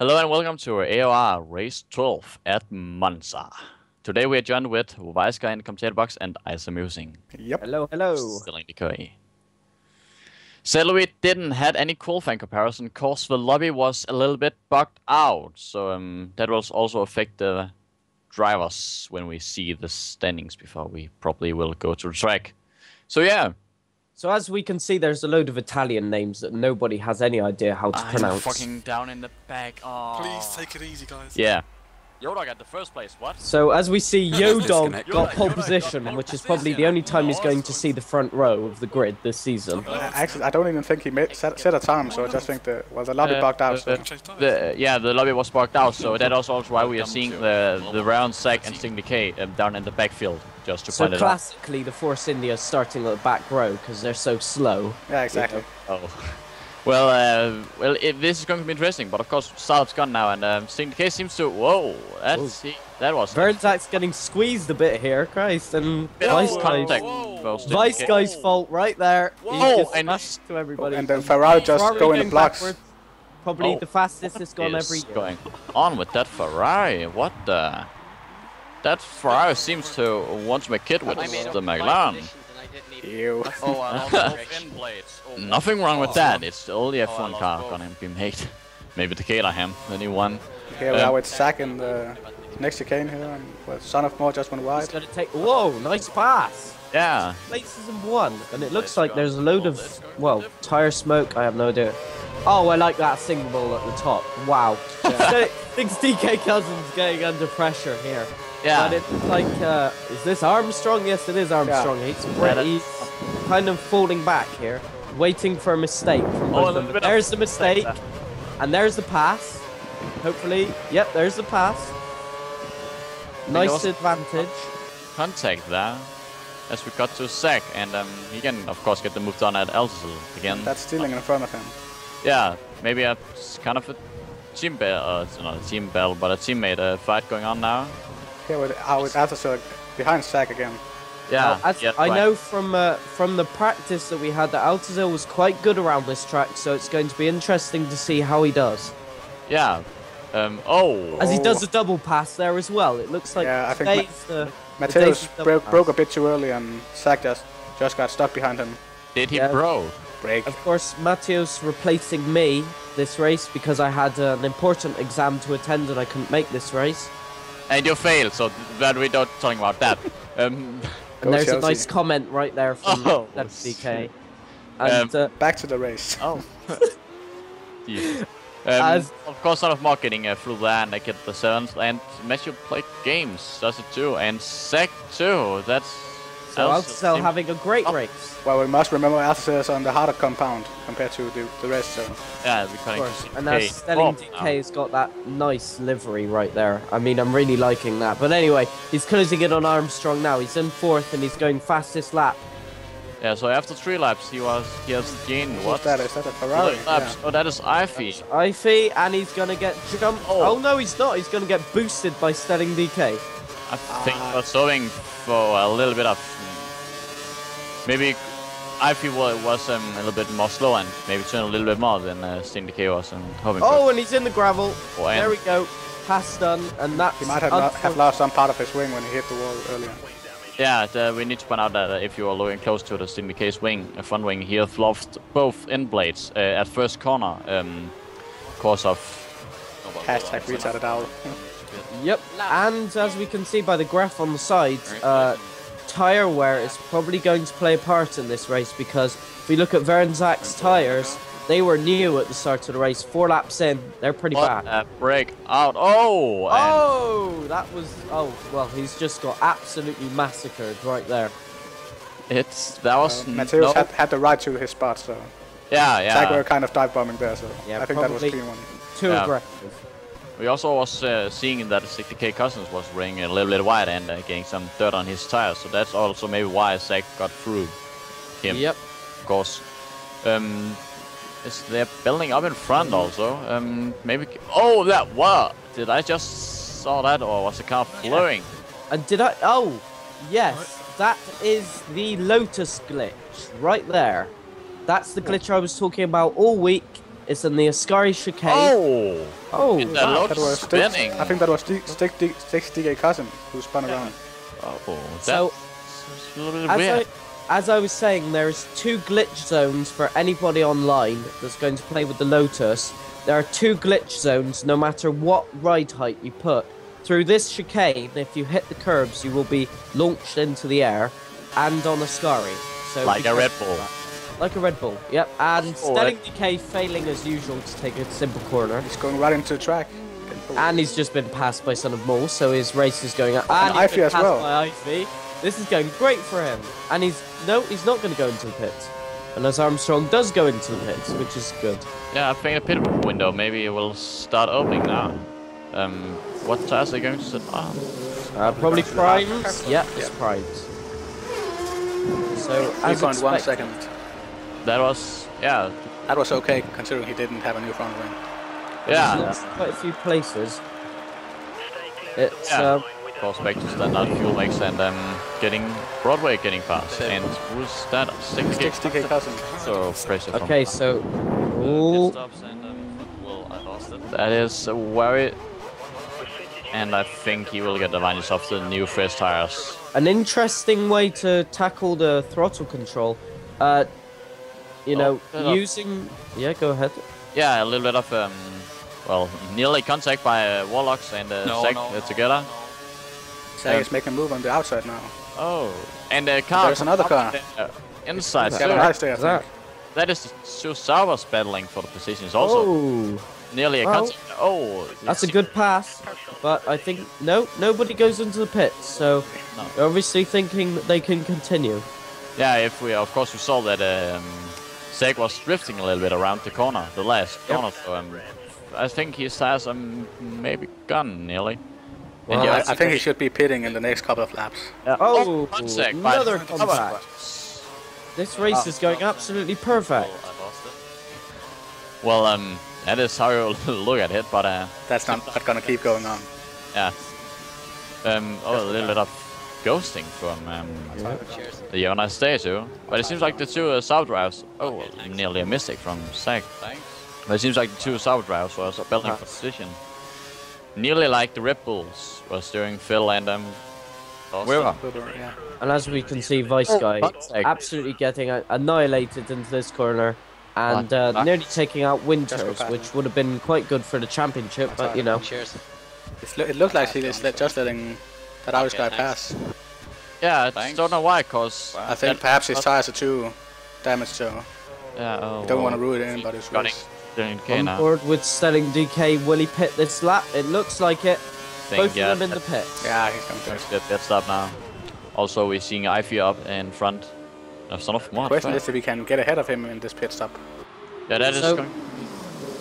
Hello and welcome to AOR Race 12 at Monza. Today we are joined with Vaiska in the commentator box and Isa Musing. Yep. Hello, hello. Still in the Curry. Sadly, we didn't had any qualifying comparison cause the lobby was a little bit bugged out. So um, that will also affect the drivers when we see the standings before we probably will go to the track. So yeah, So as we can see, there's a load of Italian names that nobody has any idea how to I'm pronounce. fucking down in the back. Oh. Please take it easy, guys. Yeah. Yodog at the first place. What? So as we see, Yodog disconnect. got pole position, which is probably the only time he's going to see the front row of the grid this season. Uh, Actually, I don't even think he made, set, set a time, so I just think the well the lobby Uh, bugged out. uh, So. uh, The, yeah, the lobby was bugged out, so that is also why we are seeing the the round sack and Sting Decay um, down in the backfield, just to So point it out. classically, the Force India is starting at the back row because they're so slow. yeah, exactly. Oh. Well, uh, well, it, this is going to be interesting, but of course, Salop's gone now, and um, Sting seems to. Whoa, that's he, that was. Vernzak's getting squeezed a bit here, Christ, and bit Vice of Guy's, contact. Well, Sting Vice Decay- Guy's fault right there. He's Whoa, just and- to everybody. And then Ferrari just Ferrari go in the going blocks. backwards. Probably Oh, the fastest What it's gone every year. going on with that Ferrari? What the? That Ferrari seems to want to make it with the McLaren. Ew. Oh, and also fin blades. Oh, Nothing wrong with that. It's the only I F1 lost car both. gonna be made. Maybe the Caterham, the new one. Here we Um, are with Zack in the next chicane here, and well, Son of More just went He's wide. gonna take. Whoa, nice pass. Yeah. Places in one, and it looks like there's a load of well tire smoke. I have no idea. Oh, I like that symbol at the top. Wow. So, Thinks DK Cousins getting under pressure here. Yeah. But it's like, uh, is this Armstrong? Yes, it is Armstrong. He's, Yeah, he's kind of falling back here, waiting for a mistake from Oh, both a of them. little bit of There's the mistake, mistake and there's the pass. Hopefully, yep, there's the pass. Nice was- advantage. Contact there. As we got to Zack, and um, he can of course get the move done at Elzel again. That's stealing in front of him. Yeah, maybe a s- kind of a team battle, uh, it's not a team battle, but a teammate uh, fight going on now. Here with out with Atherstone behind Sack again. Yeah, As yeah, I right. know from uh, from the practice that we had that Altazil was quite good around this track, so it's going to be interesting to see how he does. Yeah. Um, oh. As he does a double pass there as well. It looks like Yeah, I think stays the, Mateus Daisy double broke, pass. broke a bit too early, and Sack just just got stuck behind him. Did he Yeah. bro? Break. Of course, Mateos replacing me this race because I had uh, an important exam to attend and I couldn't make this race. And you fail, so that we don't talking about that. Um, Go And there's a nice comment right there from Oh, DK. Um, And uh, Back to the race. oh. Um, As- of course, Son of marketing uh, through there and they get the seventh. And Matthew played games, does it too. And sec too. That's. So also Altazil seem- having a great Oh. race. Well, we must remember Atherstone is on the harder compound compared to the, the rest. So Yeah, we're Of cutting course. to And DK. as Stelling Oh, DK has got that nice livery right there. I mean, I'm really liking that. But anyway, he's closing in on Armstrong now. He's in fourth and he's going fastest lap. Yeah, so after three laps, he was he has gained what? what's that? Is that a Ferrari? Three laps. Oh, that is Ivy. Ify, and he's gonna get jumped. Oh. Oh. no, he's not. He's gonna get boosted by Stelling DK. I think we're solving for a little bit of maybe Ivy it was um, a little bit more slow and maybe turned a little bit more than uh, Sting Decay was um, hoping Oh, and he's in the gravel. Oh, and- there we go. Pass done, and that's. He might have, not, have lost some part of his wing when he hit the wall earlier. Yeah, the, we need to point out that uh, if you are looking close to the Sting Decay's wing, a front wing, he has lost both end blades uh, at first corner um, cause of Hashtag retarded owl. Yep. And as we can see by the graph on the side, uh, tire wear is probably going to play a part in this race because if we look at Vernzak's tires, they were new at the start of the race. Four laps in, they're pretty what bad. a break out. Oh! and- Oh, that was. Oh, well, he's just got absolutely massacred right there. It's that was Uh, Mateus no, had, had the right to his spot, so yeah yeah. Zack were kind of dive bombing there. So Yeah, I think that was a clean one. Too Yeah. aggressive. We also was uh, seeing that 60k Cousins was running a little bit wide and uh, getting some dirt on his tires, so that's also maybe why Zach got through him. Yep. Of course. Um, is they're building up in front also? Um, maybe. Oh, that what? Did I just saw that, or was the car flowing? And did I? Oh, yes. That is the Lotus glitch right there. That's the glitch I was talking about all week. It's in the Ascari chicane. Oh! Oh, That wow. looks That was spinning. I think that was D- Stick D- Stick DK cousin who spun around. Oh, So, that's a as. I, as I was saying, there's two glitch zones for anybody online that's going to play with the Lotus. There are two glitch zones no matter what ride height you put. Through this chicane, if you hit the curbs, you will be launched into the air and on a Scary. So Like a Red Bull. Like a Red Bull, yep. And Stelling Decay failing as usual to take a simple corner. He's going right into the track. And he's just been passed by Son of Mole, so his race is going up. And, And he's been as passed well. by Ivy. This is going great for him. And he's no, he's not going to go into the pits. Unless Armstrong does go into the pits, which is good. Yeah, I think a pit window maybe it will start opening now. Um, what tires are they going to sit on? Uh, probably going to the hard primes. car. Yeah, it's Yeah. primes. So as 3.1 expected, second. That was, yeah, That was okay considering he didn't have a new front wing. yeah. there's quite a few places. It's Yeah. uh, Goes back to standard fuel mix and um, getting Broadway getting past. And who's that? Stick 60 DK cousin. So pressure from okay. So, ooh, That is a very... And I think he will get the advantage of the new fresh tires. an interesting way to tackle the throttle control. Uh, you Oh, know, shut up. using. Yeah, go ahead. Yeah, a little bit of, um, well, nearly contact by uh, Warlocks and uh, No, Zack no, uh, no, together. Sag Um, is making a move on the outside now. Oh, and the car. There's another car. Uh, inside. Got so a nice there, I Is that? that is two Saubers battling for the positions also. Oh, Nearly a well, contact. Oh, that's a good pass. But I think no, nobody goes into the pits. So No. obviously thinking that they can continue. Yeah, if we, of course, we saw that um, Zack was drifting a little bit around the corner, the last Yep. corner. So um, I think he tires are m- maybe gone nearly. Well, and yeah, I, I think he should be pitting in the next couple of laps. Oh, contact by- another by- contact. This race is going absolutely perfect. Well, um, that is how you look at it, but uh, That's not, not gonna keep going on. yeah. Um, oh, a little bit of ghosting from um, the Jonas statue, but it seems like the two uh, south drives. Oh, well, nearly a mistake from Zack. Thanks. But it seems like the two south drives was building Ah. for position. Nearly like the Red Bulls was doing Phil and um, Webber. Yeah. And as we can see, Vice Oh, Guy fuck's absolutely getting annihilated into this corner and uh, What? nearly taking out Just Winters, which would have been quite good for the championship, but you know. Cheers. It's, it looked like he is let, just letting that Irish Okay, guy thanks. pass. Yeah, I Thanks. don't know why, cause I think that- perhaps his tires are too damaged, so yeah, oh, you don't want to ruin anybody's got race. it. Okay, On now. board with Stelling DK, will he pit this lap? It looks like it. Think, Both yeah, of them in the pit. Yeah, he's going Let's to. get stop now. Also, we're seeing Ivy up in front of Son of Mod. Question is if we can get ahead of him in this pit stop. Yeah, that is So- going.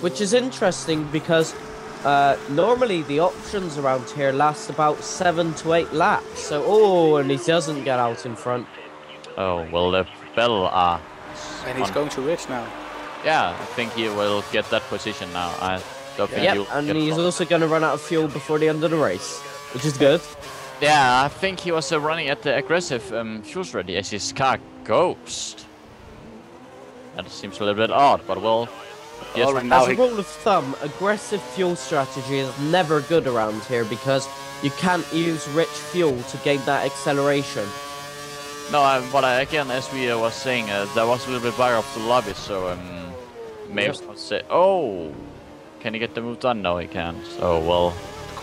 Which is interesting because uh, normally the options around here last about seven to eight laps. So, oh, and he doesn't get out in front. Oh, well, the battle are. And he's on- going to Ridge now. Yeah, I think he will get that position now. I don't think Yep, and he's from- also going to run out of fuel before the end of the race, which is good. Yeah, I think he was uh, running at the aggressive um, fuel ready as his car ghost. That seems a little bit odd, but well. Yes, As a rule of thumb, aggressive fuel strategy is never good around here because you can't use rich fuel to gain that acceleration. No, I, but I, again, as we uh, was saying, uh, there was a little bit fire off the lobby, so um, maybe. I'll say, oh, can he get the move done? No, he can't. So well,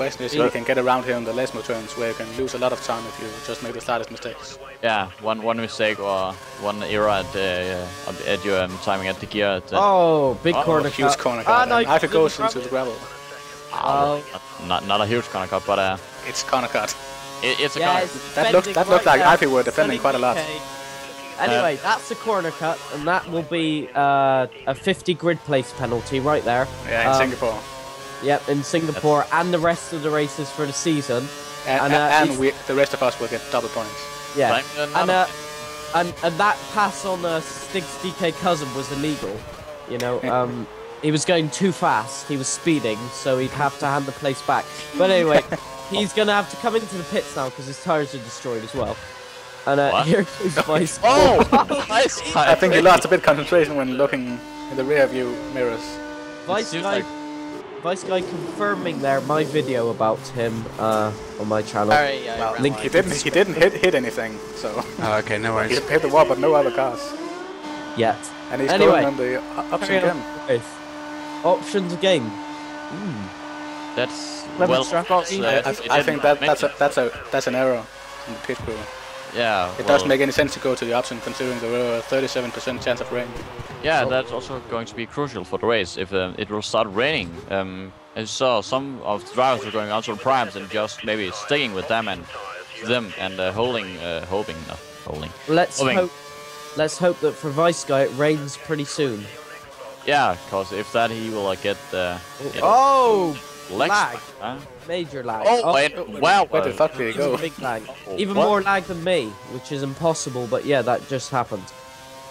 question is if he can get around here on the Lesmo turns where you can lose a lot of time if you just make the slightest mistakes. yeah, one one mistake or one error at uh, uh, at your um, timing at the gear. At, the, Oh, big Oh, corner Huge cut. corner Ah, cut. no, and he Ivy goes into the gravel. Oh. not, not not a huge corner cut, but uh, It's corner cut. it, it's a Yeah, corner. it's That looked- that looked like there. Ivy were defending quite a lot. DK. Anyway, that's a corner cut, and that will be uh, a 50 grid place penalty right there. Yeah, in Um, Singapore. Yep, in Singapore and the rest of the races for the season. And, and, uh, and, we, the rest of us will get double points. Yeah, Right, and uh, and and that pass on uh, Stig's DK cousin was illegal. You know, um, he was going too fast. He was speeding, so he'd have to hand the place back. But anyway, he's gonna have to come into the pits now because his tires are destroyed as well. And uh, here goes Vice. Oh. I think he lost a bit of concentration when looking in the rear view mirrors. Vice Vice guy confirming there my video about him uh, on my channel. Sorry, I Well, Link he didn't he didn't hit hit anything, so Oh, okay, no worries. he hit the wall, but no other cars. Yet. And he's Anyway. going on the option Carry on again. with Options game. That's Clever well, of uh, I, I, I think that that's a, that's a that's an error in the pit crew. Yeah. It well, doesn't make any sense to go to the option considering there were a 37% chance of rain. Yeah, that's also going to be crucial for the race if um, it will start raining. Um, I saw some of the drivers were going onto the primes and just maybe sticking with them and them and uh, holding, uh, hoping, not holding. Let's Moving. hope. Let's hope that for Vice guy it rains pretty soon. Yeah, because if that he will uh, get uh, get Oh, legs. lag. Huh? major lag. Oh, wait, wow. Where the fuck did he go? big lag. Even What? more lag than me, which is impossible. But yeah, that just happened.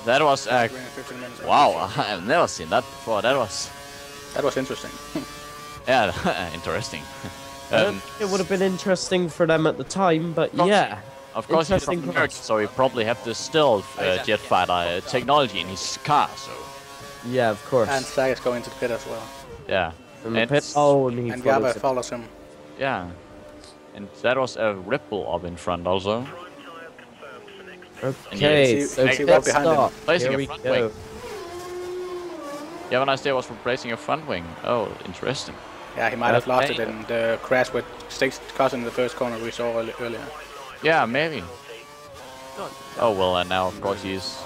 That was uh, 15 minutes. wow. I've never seen that before. That was That was interesting. yeah, interesting. Um, it would have been interesting for them at the time, but Course. yeah. of course, he's from America, so he probably have the stealth uh, jet fighter uh, technology in his car. So Yeah, of course. and Zag is going to the pit as well. yeah, Oh, and the and- pit. Oh, and And follows Gaba it. follows him. yeah. And that was a ripple up in front also. Okay, see- so see pit right behind stop. Placing Here a we front go. wing. Yeah, when I say was replacing a front wing. Oh, interesting. Yeah, he might have lost it in the crash with Stakes cousin in the first corner we saw earlier. Yeah, maybe. Oh well, and now of course he's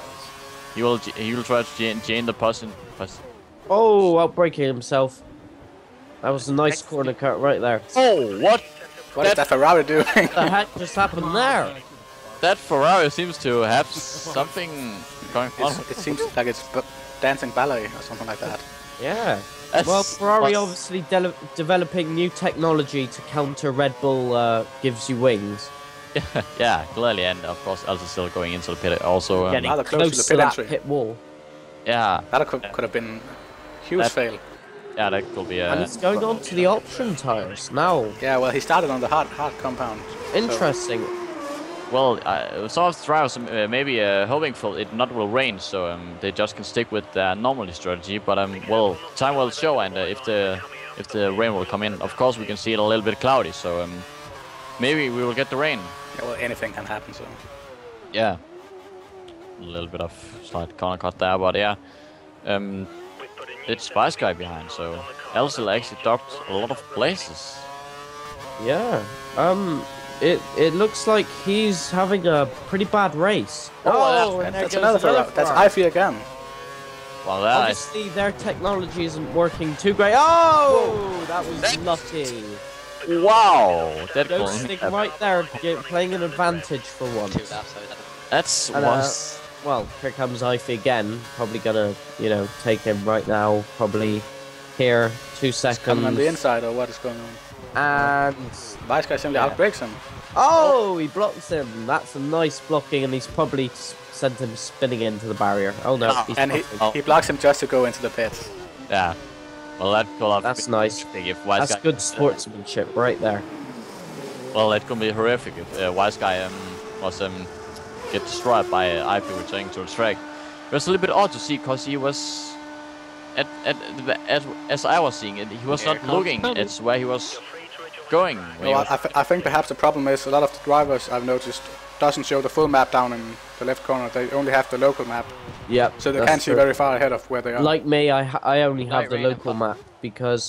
he will he will try to gain, gain the person. pos- Oh, outbreaking himself. That was a nice corner cut right there. Oh, what? What That- that Ferrari doing? What the heck just happened there? That Ferrari seems to have something going on. It's, it seems like it's b- dancing ballet or something like that. Yeah. That's- Well, Ferrari what- obviously de- developing new technology to counter Red Bull uh, gives you wings. yeah, clearly, and of course, also still going into the pit. Also, um, Getting rather close to close the to pit that entry. pit wall. yeah, That could, could have been huge That- fail. Yeah, that could be. And Uh, it's going on to the option tires now. Yeah, well, he started on the hard hard compound. Interesting. well, uh, some of the drivers uh, maybe uh, hoping for it not will rain, so um, they just can stick with their normal strategy. But um, well, time will show, and uh, if the if the rain will come in, of course we can see it a little bit cloudy. So um, maybe we will get the rain. Yeah, well, anything can happen. So Yeah. A little bit of slight corner cut there, but yeah. Um, it's Spice Guy behind, so Elsil actually dropped a lot of places. Yeah. Um. It it looks like he's having a pretty bad race. Oh, and And there that's goes another Ferrari. That's Ferrari. Ify again. Well, that is, Obviously, their technology isn't working too great. Oh, that was lucky. wow, that Don't stick right there, playing an advantage for once. Two laps over that. that's And, uh, was Well, here comes Ify again. Probably gonna, you know, take him right now. Probably here, two seconds. Coming on the inside, or what is going on? And Vice guy simply Yeah. outbreaks him. oh, he blocks him. That's a nice blocking, and he's probably sent him spinning into the barrier. Oh no, he's And he. Oh. he blocks him just to go into the pit. yeah. Well, that could have That's been nice. horrific If Wise That's Guy, good sportsmanship right there. Well, it could be horrific if uh, Wise Guy um, was um, get destroyed by uh, IP returning to the track. It was a little bit odd to see because he was at, at, the- at as I was seeing it, he was not looking at where he was going. when he was- I, I, th- I think perhaps the problem is a lot of the drivers I've noticed doesn't show the full map down in the left corner. They only have the local map, Yep. so they can't see true. very far ahead of where they are. Like me, I I only have the local map because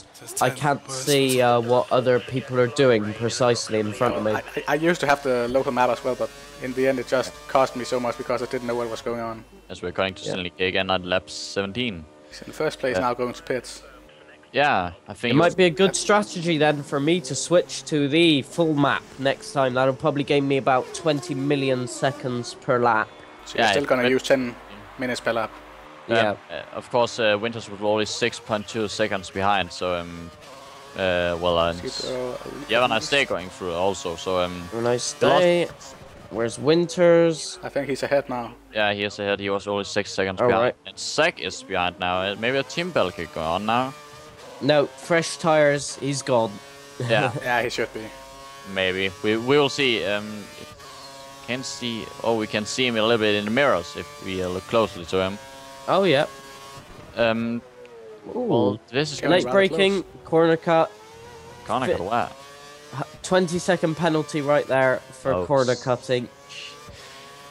I can't see uh, what other people are doing precisely in front of me. I, I- I used to have the local map as well, but in the end it just cost me so much because I didn't know what was going on. as we're going to Yeah. Stanley again at lap 17. He's in the first place Yeah. now going to pits. Yeah, I think It might be a good strategy then for me to switch to the full map next time. That'll probably gain me about 20 million seconds per lap. So Yeah, you're still gonna but- use 10 minutes per lap. Um, Yeah. uh, of course, uh, Winters was only 6.2 seconds behind, so um, uh, well, uh, Skip, uh, yeah, and I stay going through also, so um, When I stay, where's Winters? I think he's ahead now. yeah, he is ahead. He was only six seconds All behind, right. and Zach is behind now. Uh, maybe a team battle could go on now. No, fresh tires. He's gone. Yeah, Yeah, he should be. maybe we we will see. Um, can see. Oh, we can see him a little bit in the mirrors if we uh, look closely to him. Oh yeah. Um, Ooh. Well, this is Getting Late rather braking, corner cut, gonna fit- 20 second penalty right there for Oh, corner cutting.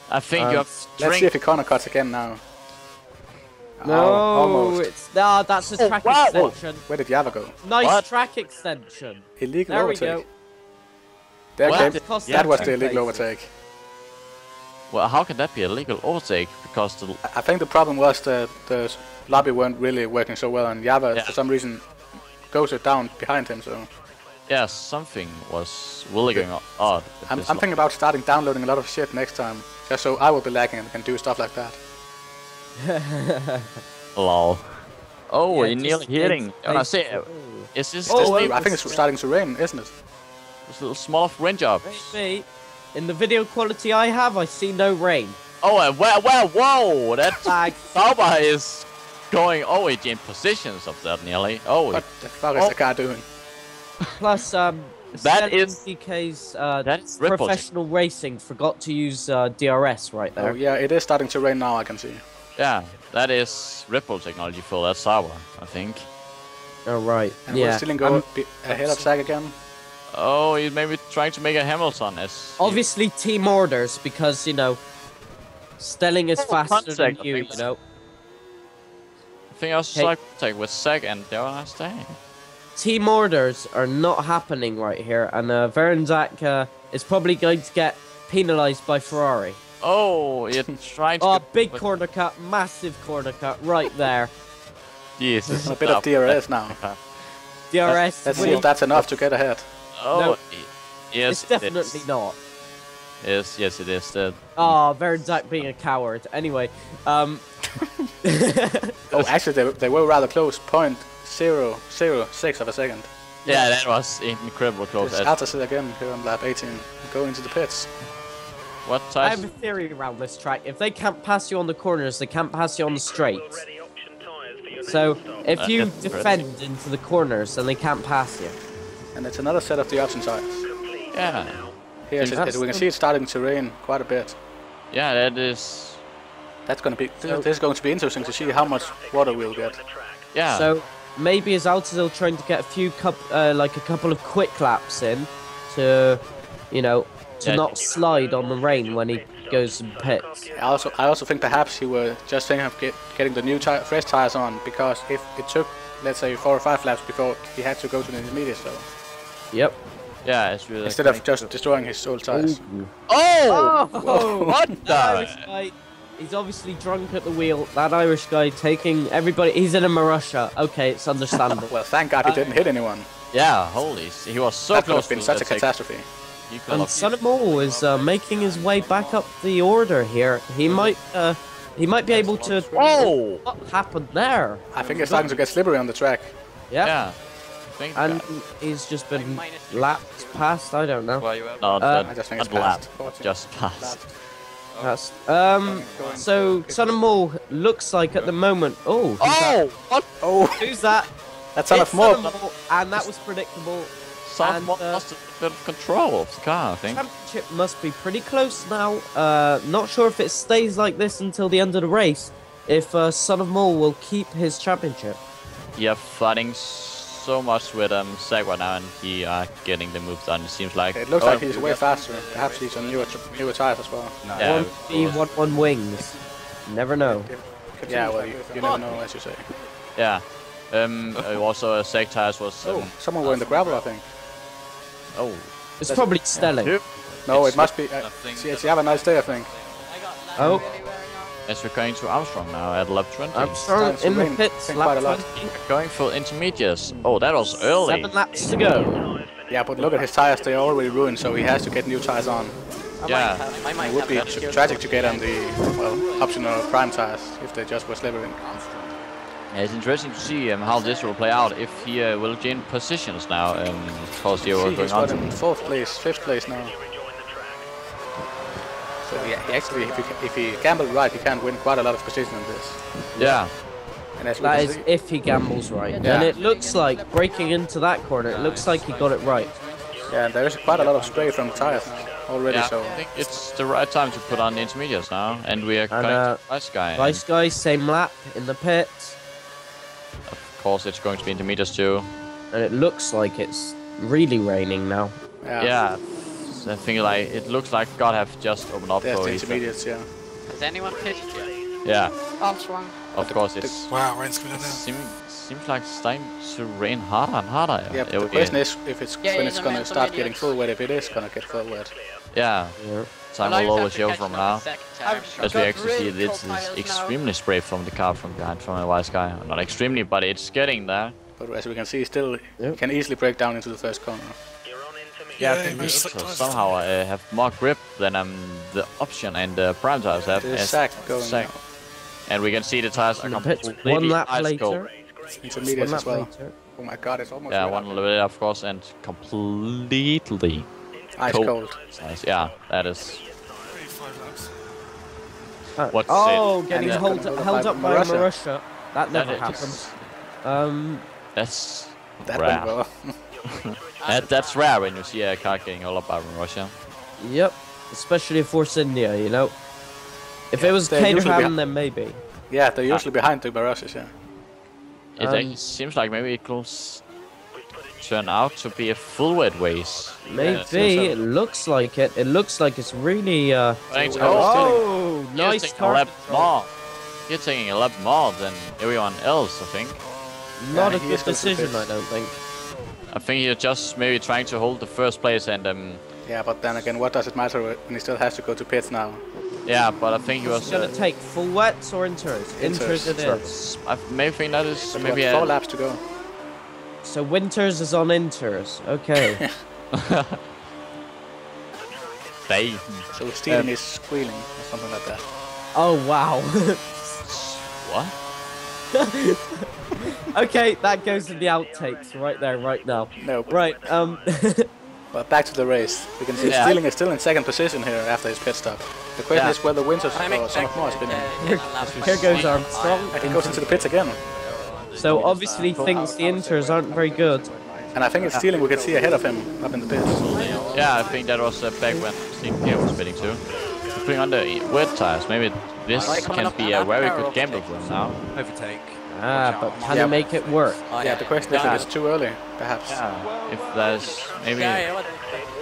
I think Um, you have Let's see if he corner cuts again now. No, Oh, almost. it's nah, that's a Oh, track wow. extension. Where did Java go? Nice What? track extension. Illegal There we overtake. go. There What? came- Cost that was the illegal places. overtake. Well, how can that be a legal overtake? Because the I think the problem was that the lobby weren't really working so well, and Java, Yeah. for some reason, goes it down behind him. So yeah, something was really going on odd. I'm, I'm thinking about starting downloading a lot of shit next time, just so I will be lagging and can do stuff like that. Lol. Oh, Yeah, you're just nearly hitting. makes And I say, space. is this Oh, this, well, I think it's starting to rain, isn't it? this little small of rain jobs? Maybe. In the video quality I have, I see no rain. Oh, uh, well, well, whoa! That Lag. Sauber is going. Oh, he gained positions of that nearly. Oh, What the fuck is Oh. the car doing? Plus, um, That Stellan is- DK's uh, that is ripple. professional racing forgot to use uh, DRS right there. Oh there. yeah, it is starting to rain now. I can see. Yeah, that is Ripple technology for that Sauber, I think. Oh, right. And yeah. we're still in go Um, ahead of Zach again. Oh, he's maybe trying to make a Hamilton as. he- obviously, team orders because you know, Stelling is Oh, faster than contact, I you. You know, I think I was Hey. like contact with Seg and they were staying. team orders are not happening right here, and uh, Verenczak uh, is probably going to get penalised by Ferrari. Oh, you're trying to. Oh, big but- corner cut, massive corner cut right there. Jesus. A bit of DRS now. DRS. Let's see if that's enough to get ahead. Oh, No. yes. it's definitely it is. not. Yes, yes, it is. The, Oh, Verenczak being a coward. Anyway, um, Oh, actually, they, they were rather close. Point zero zero six of a second. yeah, that was incredible close. It's As- Altas again here on lap 18. Go into the pits. What I have a theory around this track. If they can't pass you on the corners, they can't pass you on the straights. So if Uh, you that's defend into the corners, then they can't pass you. And it's another set of the option tires. Yeah, Here it's- That's we can see it's starting to rain quite a bit. yeah, that is. That's going to be this is going to be interesting to see how much water we'll get. Yeah. So maybe is Altazil trying to get a few cup, uh, like a couple of quick laps in, to, you know, to Yeah. not slide on the rain when he goes and pits. I also I also think perhaps he were just thinking of get, getting the new tire, fresh tires on because if it took let's say four or five laps before he had to go to the intermediate so Yep. yeah, it's really. instead of just destroying his old tires. Oh! Oh, What that Irish the? guy. He's obviously drunk at the wheel. That Irish guy taking everybody. He's in a Marussia. Okay, it's understandable. Well, thank God he uh, didn't hit anyone. Yeah, holy. He was so that would close have been such a take- catastrophe. He could and have- Son of Maul is uh, making his way back up the order here. He might, uh, he might be able to. Oh! What happened there? I think it's starting to get slippery on the track. Yep. Yeah. Thank And God. he's just been lapped past. I don't know. No, Uh, that, I just think it's not lap, just passed. That's um. So Son of Maul looks like at the moment. Oh. who's that? Oh! What? Oh, Who's that? that's son It's more. Son of Maul, and that was predictable. Some And, lost uh, a bit of control of the car, I think. Championship must be pretty close now. Uh, not sure if it stays like this until the end of the race. If uh, Son of Maul will keep his championship. Yeah, fighting so much with um Sagwa now, and he are getting the moves done. It seems like. It looks Oh, like he's way faster. Perhaps he's on newer, newer tires as well. Yeah, one B, one one wings. Never know. Yeah, well, you, you never know, as you say. yeah. Um, uh, also uh, Sag tires was. Um, Oh, someone were in the gravel, I think. Oh. It's probably Stelling. Yep. No, It's it must be. Uh, see, see, have a nice day, I think. Oh, As we're going to Armstrong now at lap 20. Armstrong starting to in the pits. Lap quite a lot. 20. Going for intermediates. Oh, that was early. Seven laps to go. Yeah, but look at his tires, they're already ruined, so he has to get new tires on. Yeah. It would be tragic to get on the, well, optional prime tires if they just were slippery. Yeah, it's interesting to see um, how this will play out if he uh, will gain positions now. Um, because they were See, going he's on. got in fourth place, fifth place now. So yeah, he actually, if he, if he gambled right, he can win quite a lot of positions on this. Yeah. And as we That can is see, if he gambles right. Yeah. And it looks like breaking into that corner. It looks like he got it right. yeah, there is quite a lot of spray from tires already. Yeah, So I think it's the right time to put on the intermediates now, and we are going uh, to Vice Guy. Vice guy, same lap in the pit. Of course, it's going to be intermediates too. And it looks like it's really raining now. Yeah. Yeah. I think like it looks like God have just opened up There's for the intermediates, yeah. Has anyone pitched yet? Yeah, Armstrong. of course it's Wow, rain's coming down. seem, seems like it's time to rain harder and harder. Yeah, but the question is if it's Yeah, when it's gonna mental start getting full wet, if it is gonna get full wet. Yeah, Yeah. Time Well, I will just always have show from now. the second time. I've As we actually see, really this cold is tires extremely spray from the car from behind from a wise guy. Not extremely, but it's getting there. But as we can see, still Yep. can easily break down into the first corner. Yeah, I think so slick tires. somehow uh, have more grip than um, the option and the prime tires have. There's Sack going Sack. now. And we can see the tires are In the pits. completely One lap ice later. cold. One Intermediates lap as well. later. Oh my god, it's almost Yeah, wet one out. little bit of course, and completely ice cold. cold. Nice. Yeah, that is Three, five. Uh, What's oh, it? getting And, uh, held, held up held by up by Marussia. Marussia. That never That is- happens. Um, that's That rare. That, that's rare when you see a car getting all up by Russia. yep. Especially for India, you know. If it was they're Caterham, then maybe. yeah, they're usually behind the barrages, yeah. It Um, seems like maybe it could s- turn out to be a full wet race. Maybe so. it looks like it. It looks like it's really. Uh, Thanks. Oh, oh, nice taking car more. You're taking a lap more than everyone else, I think. Not Yeah, a good is going to decision. I don't think. I think you're just maybe trying to hold the first place and um Yeah, but then again, what does it matter when he still has to go to pits now? yeah, but I think he It's was. gonna Uh, take full wets or inters. Inters, Inters, it sure. is. I maybe think that is But maybe four a, laps to go. So winters is on inters. Okay. day. So stealing Um, is squealing or something like that. oh wow. What? okay, that goes in the outtakes right there, right now. No, Right. Um. but back to the race. We can see Yeah. Stealing is still in second position here after his pit stop. The question Yeah. is whether Winters I'm or some of more has been in. it to get a lap Here goes by- Armstrong. And he goes into the pits again. So obviously thinks the inters aren't very good. And I think it's Stealing we can see ahead of him up in the pits. Yeah, I think that was uh, back when Steve Pierre was bidding too. Putting on the wet tires, maybe this can be a very good gamble for him now. Overtake. Ah, but can Yeah. he make it work? Oh, Yeah, the question is if it's too early, perhaps. Yeah, if there's maybe Yeah, yeah, what-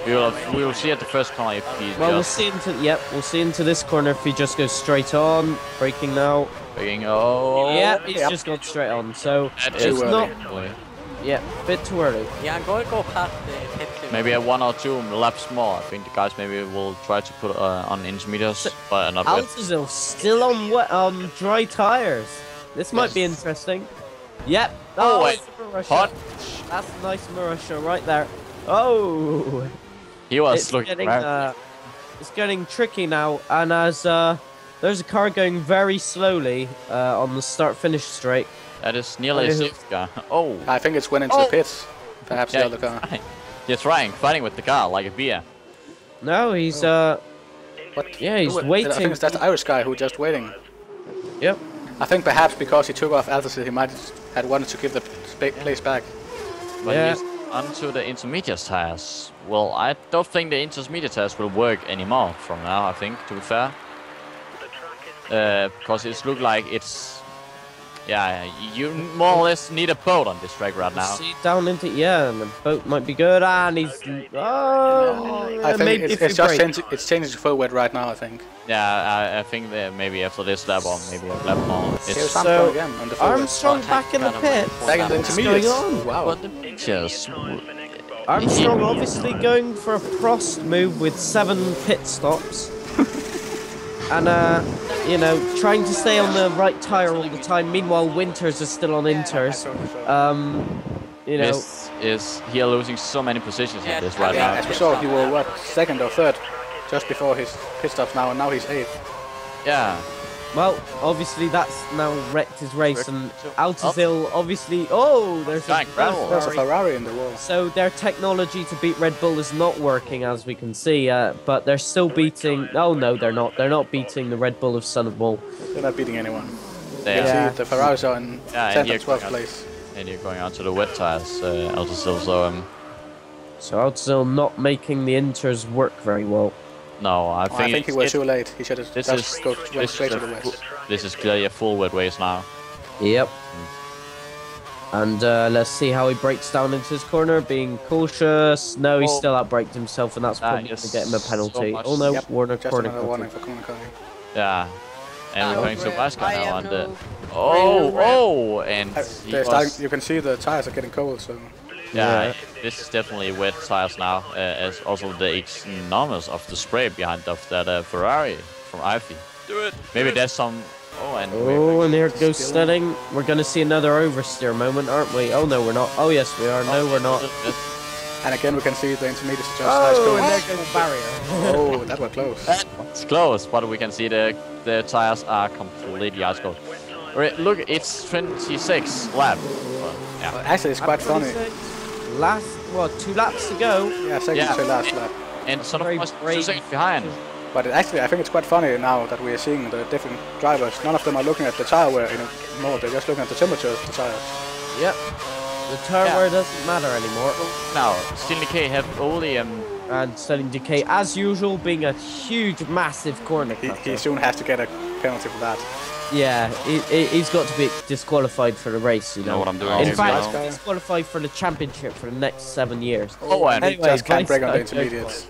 we will we will see at the first corner if he Well, we'll see into yep, we'll see into this corner if he just goes straight on, braking now. Being oh yeah, he's yep. just gone straight on. So that it's is not early. yeah, bit too early. Yeah, I'm going to go past the pit. Maybe a one or two laps more. I think the guys maybe will try to put uh, on intermediates, but not wet. Altazil still on wet on dry tires. This might be interesting. Yep. Oh, Oh, wait. it's a Marussia. Hot. That's a nice Marussia right there. Oh, He was it's looking getting uh, it's getting tricky now. And as uh, there's a car going very slowly uh, on the start-finish straight. That is nearly a Who- safety car. Oh, I think it's went into Oh. the pits. Perhaps the yeah, other car. he's trying. He's trying, fighting with the car like a beer. No, he's uh, What? Yeah, he's who- I waiting. think it's that Irish guy who just waiting. yep. I think perhaps because he took off Altitude, he might had wanted to give the place back. But Yeah. he's onto the intermediate tires. Well, I don't think the intermediate tires will work anymore from now, I think, to be fair. Uh, because it's look like it's... Yeah, you more or less need a boat on this track right now. See down into yeah, and the boat might be good. And he's oh, I think maybe it's, if you it's just brake. changing, it's changing to full wet right now. I think. Yeah, I, I think that maybe after this lap or maybe a lap more. It's Armstrong So, again on the full wet. Armstrong back in the pit. Back in the What's intermediates. Wow. But the pictures. Armstrong obviously going for a Prost move with seven pit stops. and, uh, you know, trying to stay on the right tyre all the time. Meanwhile, Winters is still on Inters. Um, you know, This is here losing so many positions Yeah, in this right Yeah, now. as we saw, he was what second or third just before his pit stops now, and now he's eighth. Yeah, well, obviously that's now wrecked his race. And Altazil, obviously, oh, there's a, Giant gravel. There's a Ferrari. Ferrari in the wall. So their technology to beat Red Bull is not working, as we can see. Uh, but they're still beating. Oh no, they're not. They're not beating the Red Bull of Son of Bull. They're not beating anyone. they You are. Yeah. see the Ferraris are in Yeah, and 10th you're and 12th going place. And you're going on to the wet tires, uh, Altazil, so um, So Altazil not making the Inters work very well. No, I Oh, think, I think he it's- was it- too late. He should have This just is go, went this straight is, to the fu- west. this is clearly a full wet race now. Yep. And uh, let's see how he breaks down into his corner, being cautious. No, he's Oh. still outbraked himself, and that's That probably going to get him a penalty. much- oh no, Yep, Warner Just corner. another warning control. for Kunakari. Yeah. And we're going to okay. Vasca I now have on the. no Oh, oh, and Uh, he they're starting, you can see the tires are getting cold, so yeah, Yeah. this is definitely wet tires now, uh, as also the enormous of the spray behind of that uh, Ferrari from Ivy. Do it. Maybe there's some. Oh, and Oh, and here it goes Still- Stelling. We're going to see another oversteer moment, aren't we? Oh no, we're not. Oh yes, we are. No, we're not. and again we can see the intermediate just Oh, ice and cold. there goes barrier. Oh, that was close. It's close, but we can see the the tires are completely ice cold. Alright, look, it's 26 lap. Well, yeah. Actually, it's quite funny. Last, what, two laps to go? Yeah, second Yeah. to last lap. And Son Very of us two brave. seconds behind. But actually, I think it's quite funny now that we are seeing the different drivers. None of them are looking at the tire wear anymore. They're just looking at the temperature of the tires. Yep. The tire Yeah. wear doesn't matter anymore. Now, Steel K have only um And Stelling Decay, as usual, being a huge, massive corner He, he soon has to get a penalty for that. Yeah, he, he- he's got to be disqualified for the race, you know. know what I'm doing In here, fact, Gino? disqualified for the championship for the next seven years. Oh, and he Anyway, just can't break on the guy, go for intermediates.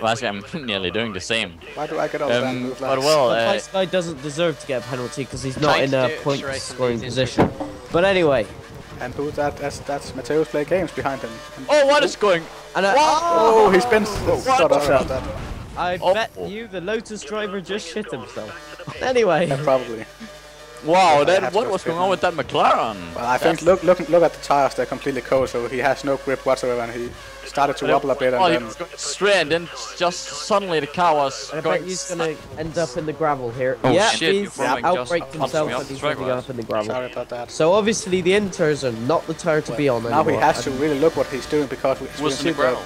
well, actually, I'm nearly doing the same. Why do I get all the damn Um, move but well, But uh, Vice Guy doesn't deserve to get a penalty because he's not in a point-scoring position. But anyway, And who's that? That's, that's Mateus Play Games behind him. And- oh, what is going? and I, oh, he spins. Sort of felt that. I Oh. bet you the Lotus driver just shit himself. Anyway, Yeah, probably. Wow, I that what was going on with that McLaren? Well, I think look look look at the tires. They're completely cold, so he has no grip whatsoever, and he started to wobble a bit, oh, and he then was straight, and then just suddenly the car was I going. bet he's gonna end up in the gravel here. Oh, yeah, shit, he's you're outbraked himself and he's track, ending up in the gravel. sorry about that. So obviously the Inters are not the tire to be on Now he has to really look what he's doing because we, we What's can in the gravel?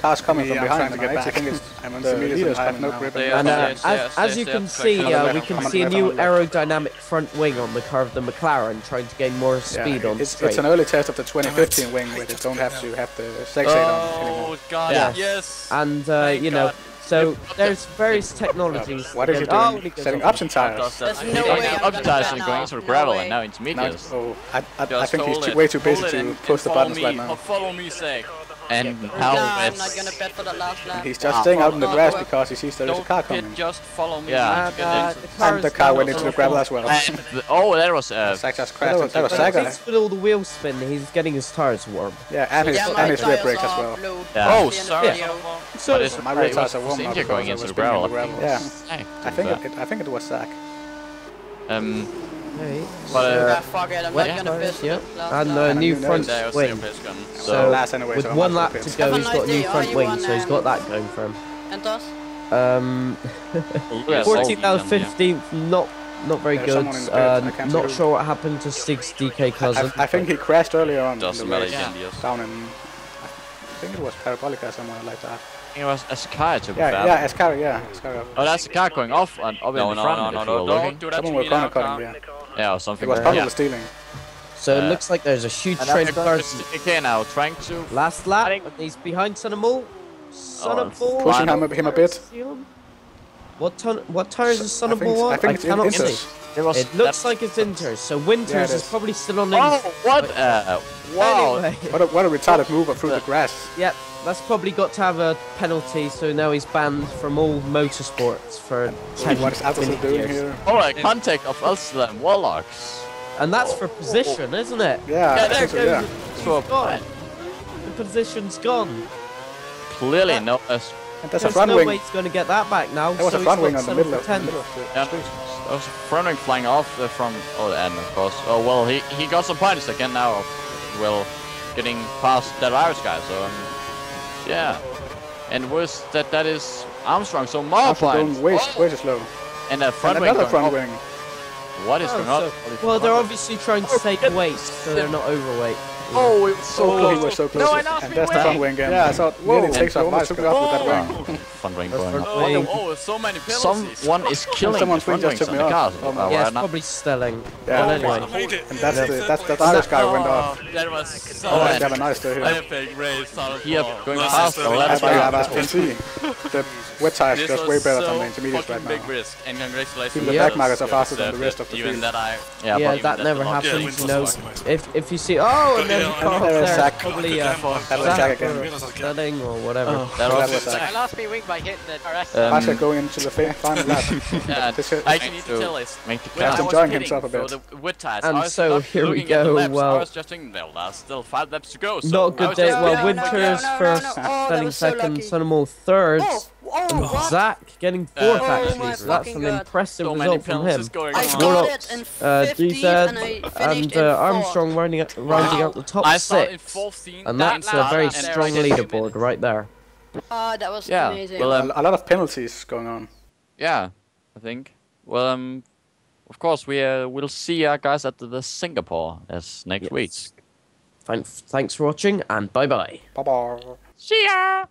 The cars coming Yeah, from I'm behind. trying to and get I back. think it's I'm on the the leaders have leaders no grip. They and And uh, Yes, as, yes, as yes, you yes, can yes, see, yes, uh, we can see a new aerodynamic front wing on the car of the McLaren, trying to gain more speed on it's, straight. it's an early test of the 2015 wing where they don't have to have the sex eight on anymore. Oh god, Yeah. yes. and uh, you know, God. so there's various technologies. What is he again- Oh, doing? Setting up. option tires. There's He's no going way I'm up tires bet and going into the gravel, and now Now, intermediates. oh, I, I, I think he's hold too, it. way too busy to and- push the buttons right now. Follow me, Zach. And No, I'm not gonna bet for the last lap. He's just Ah. staying out in the Oh, grass well. because he sees there is a Don't car coming. just follow me. Yeah. We And, uh, the car And the car went into the the gravel as well. the- oh, that was uh, Zach just crashed. That into- That was But at Saga. least with all the wheel spin, he's getting his tires warm. Yeah, and his, Yeah, and his rear tires brakes as well. blue. Yeah. Oh, See in the sorry. video. So But it's My it rear was tires are warm now going into the gravel. in the gravel. I Yeah. I think it, I think it was Zach. Um, Hey, but uh, Yeah, fuck it, I'm not gonna bet tires, for yeah, the last and lap. a new who front knows? Wing. the. So last anyway, with so one lap to go, he's got a new front wing, so he's got that going for him. And us? Um, 14th out of 15th, not not very There's good. someone in the pit, I Uh, can't not sure what happened to Stig's DK cousin. I, I think he crashed earlier on. in Doesn't the matter, race, you can. Down in, I think it was Parabolica somewhere like that. it was a car to be Yeah, fair. yeah, Ascari, yeah, Ascari. Oh, that's the car going off and up No, in the no, front. no, if no, you no, don't do that to Someone me was corner now, cutting, Carl. yeah. Yeah, or It something. was probably that. stealing. So it Uh, looks like there's a huge And train of cars. DK now trying to. Last lap, think- he's behind Son of Mall. Oh. Pushing him, him a bit. What ton? What tires is Son of think, on? I think it's in, cannot see. It was. It looks like it's Inters. So Winters Yeah, it is is. probably still on. Oh, Int- what? Uh, wow. Anyway, What a, what a retarded move through the grass. yep, that's probably got to have a penalty. So now he's banned from all motorsports for 10 What is doing years. here? Oh, a contact of Elstlam Warlocks. And that's for position, isn't it? Yeah, Yeah, there think so, goes yeah. it. So It's gone. The position's gone. clearly no. Uh, And there's a front no wing. way he's going to get that back now. There was so a he's front got wing on the middle of, the 10. middle of the yeah, street. there was a front wing flying off uh, from. Oh, and of course. Oh well, he he got some points again now. Of, well, getting past that Irish guy. So um, yeah. And worse that that is Armstrong. So more Armstrong points. going way, Oh, way too slow. and a front And wing. another going front wing. What is Oh, going on? so- well, they're obviously trying to save weight, so they're not overweight. Oh, it was So close. We were so close. No, I lost and me there's the front wing again. Yeah, I thought Whoa. nearly takes And off. Nice took it off with that wing. Front wing going up. Oh, oh, so many penalties. Someone is killing the Someone's front just wings took on me the off. castle. Oh my Yeah, it's probably Stelling. Yeah. But anyway, I made it. And that's the that's the Irish guy went off. Oh, that was so Oh, and- have a nice day here. epic race. Here, going Nice past to the see. last But yeah, round. but you can see the wet tires This just way better so than the intermediates fucking right big risk, and congratulations. Even the because back markers are faster than the rest of the field. Yeah, yeah, that that never the lock- Yeah, happens. Winter's You know, last match. if if you see, oh, and then Yeah, there is Zach. probably uh, That was That was Zach Zach or again. Stelling or whatever. that That was was I Zach. lost my wing by hitting the RS. Um, Aska going into the final lap. Yeah, I actually need to tell this. make the When He's enjoying hitting himself a for bit. the wet tires, And so here we looking the go, laps, well- I was just thinking, well, there's still five laps to go. So Not I good day. Well, getting- Winters first, Stelling second, Sunamo third, and Zach getting fourth Oh actually. my So that's an God. impressive so result from him. penalties I on. started in Uh, 15th DZ and and uh. Armstrong rounding out, rounding out the top I started in six, 14th, and that that's a very and there I strong leaderboard right there. Oh, that was Yeah, amazing. well, um, A a lot of penalties going on. Yeah, I think. Well, um, of course we uh, will see our guys at the, the Singapore as next Yes. week. Thanks, thanks for watching, and bye bye. Bye bye. See ya.